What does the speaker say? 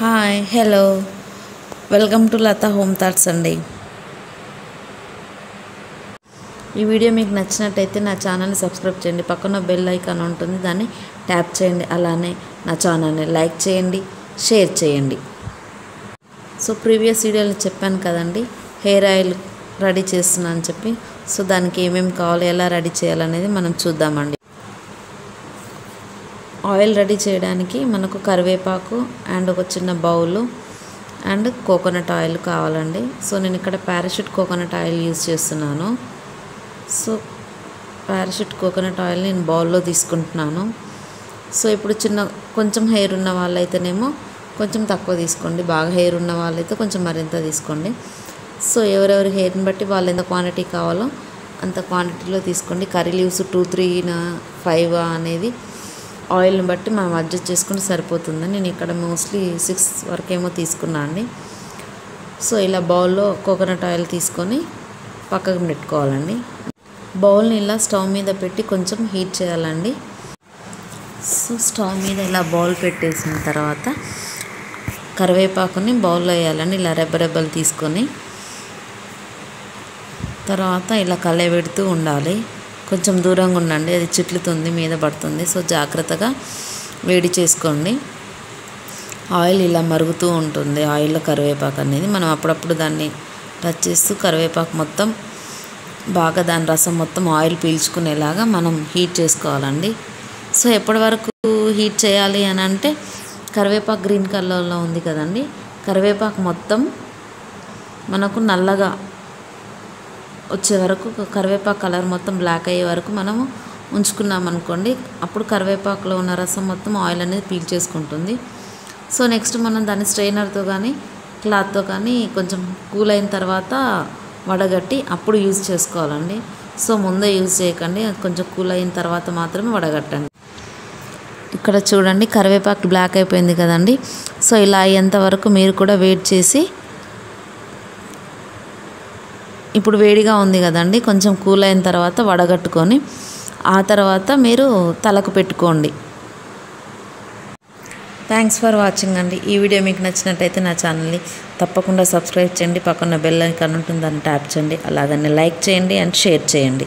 Hi hello welcome to Latha home thoughts అండి. ఈ video మీకు నచ్చినట్టయితే నా ఛానల్ని సబ్స్క్రైబ్ చేయండి. పక్కన బెల్ ఐకాన్ ఉంటుంది. దాన్ని ట్యాప్ చేయండి. అలానే నా ఛానల్ని లైక్ చేయండి. షేర్ చేయండి. సో ప్రీవియస్ వీడియోలో చెప్పాను కదండి హెయిర్ ఆయిల్ రెడీ చేస్తున్నా అని చెప్పి. సో దానికి ఏమేమి కావాలి ఎలా రెడీ చేయాలనేది మనం చూద్దామండి. ఆయిల్ రెడీ చేయడానికి మనకు కరివేపాకు అండ్ ఒక చిన్న బౌలు అండ్ కోకోనట్ ఆయిల్ కావాలండి. సో నేను ఇక్కడ పారాషూట్ కోకోనట్ ఆయిల్ యూజ్ చేస్తున్నాను. సో పారాషూట్ కోకోనట్ ఆయిల్ నేను బౌల్లో తీసుకుంటున్నాను. సో ఇప్పుడు చిన్న కొంచెం హెయిర్ ఉన్న వాళ్ళైతేనేమో కొంచెం తక్కువ తీసుకోండి. బాగా హెయిర్ ఉన్న వాళ్ళైతే కొంచెం మరింత తీసుకోండి. సో ఎవరెవరి హెయిర్ని బట్టి వాళ్ళు ఎంత క్వాంటిటీ కావాలో అంత క్వాంటిటీలో తీసుకోండి. కర్రీ లీవ్స్ టూ త్రీనా ఫైవ్ అనేది ఆయిల్ని బట్టి మనం అడ్జస్ట్ చేసుకుంటే సరిపోతుంది. నేను ఇక్కడ మోస్ట్లీ సిక్స్ వరకేమో తీసుకున్నా అండి. సో ఇలా బౌల్లో కోకోనట్ ఆయిల్ తీసుకొని పక్కకు పెట్టుకోవాలండి. బౌల్ని ఇలా స్టవ్ మీద పెట్టి కొంచెం హీట్ చేయాలండి. సో స్టవ్ మీద ఇలా బౌల్ పెట్టేసిన తర్వాత కరివేపాకుని బౌల్లో వేయాలండి. ఇలా రెబ్బరెబ్బలు తీసుకొని తర్వాత ఇలా కలయబెడుతూ ఉండాలి. కొంచెం దూరంగా ఉండండి. అది చిట్లుతుంది మీద పడుతుంది. సో జాగ్రత్తగా వేడి చేసుకోండి. ఆయిల్ ఇలా మరుగుతూ ఉంటుంది. ఆయిల్లో కరివేపాకు అనేది మనం అప్పుడప్పుడు దాన్ని టచ్ చేస్తూ కరివేపాకు మొత్తం బాగా దాని రసం మొత్తం ఆయిల్ పీల్చుకునేలాగా మనం హీట్ చేసుకోవాలండి. సో ఎప్పటి వరకు హీట్ చేయాలి అని అంటే కరివేపాకు గ్రీన్ కలర్లో ఉంది కదండి. కరివేపాకు మొత్తం మనకు నల్లగా వచ్చే వరకు కరివేపాకు కలర్ మొత్తం బ్లాక్ అయ్యే వరకు మనము ఉంచుకున్నాం అనుకోండి అప్పుడు కరివేపాకులో ఉన్న రసం మొత్తం ఆయిల్ అనేది పీల్చేసుకుంటుంది సో నెక్స్ట్ మనం దాన్ని స్ట్రైనర్తో కానీ క్లాత్తో కానీ కొంచెం కూల్ అయిన తర్వాత వడగట్టి అప్పుడు యూజ్ చేసుకోవాలండి. సో ముందే యూజ్ చేయకండి కొంచెం కూల్ అయిన తర్వాత మాత్రమే వడగట్టండి. ఇక్కడ చూడండి కరివేపాకు బ్లాక్ అయిపోయింది కదండి. సో ఇలా అయ్యేంత వరకు మీరు కూడా వెయిట్ చేసి ఇప్పుడు వేడిగా ఉంది కదండి కొంచెం కూల్ అయిన తర్వాత వడగట్టుకొని ఆ తర్వాత మీరు తలకు పెట్టుకోండి. థ్యాంక్స్ ఫర్ వాచింగ్ అండి. ఈ వీడియో మీకు నచ్చినట్టయితే నా ఛానల్ని తప్పకుండా సబ్స్క్రైబ్ చేయండి. పక్కన బెల్ ఐకాన్ ఉంటుంది దాన్ని ట్యాప్ చేయండి. అలాగనే లైక్ చేయండి అండ్ షేర్ చేయండి.